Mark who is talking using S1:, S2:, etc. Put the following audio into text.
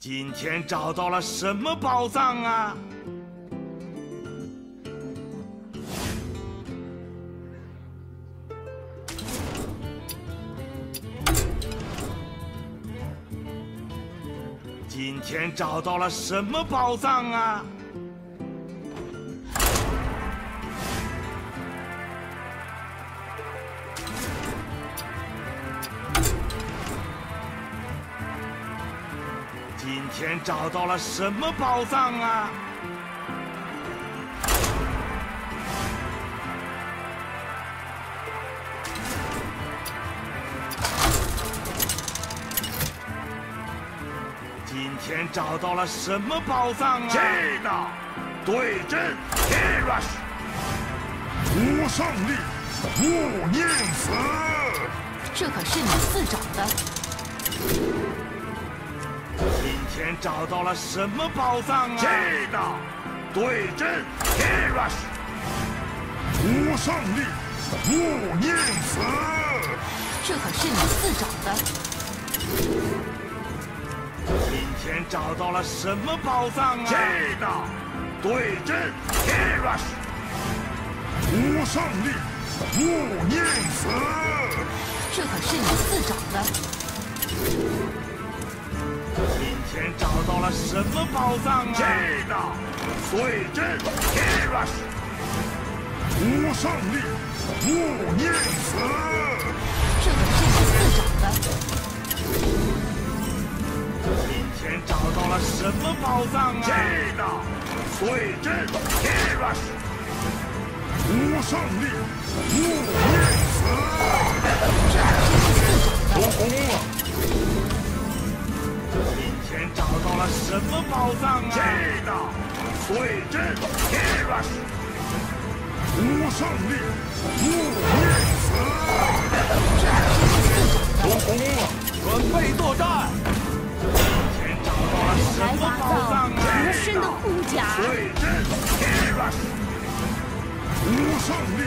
S1: 今天找到了什么宝藏啊？今天找到了什么宝藏啊？天找到了什么宝藏啊？今天找到了什么宝藏啊？
S2: 这呢，对阵 Rush，无胜利，勿宁死。
S3: 这可是你自找的。
S1: 今天找到了什么宝藏啊？
S2: 这个，对阵 K Rush，无胜利，勿宁死。
S3: 这可是你自找的。
S1: 今天找到了什么宝藏啊？
S2: 这个，对阵 K Rush，无胜利，勿宁死。
S3: 这可是你自找的。
S1: 今天找到了什么宝藏啊？
S2: 这呢，对阵 K Rush，无胜利，勿念死。
S3: 这可是自找的。
S1: 今天找到了什么宝藏啊？
S2: 这呢，对阵 K Rush，无胜利，勿念死。
S1: 都红了！今天找到了什么宝藏啊？
S2: 这道，对阵 K Rush，无胜利，勿宁死。
S1: 有功了！准备作战！找到了什么宝藏啊？
S4: 无声的护甲。
S2: 对阵 K Rush，无胜利，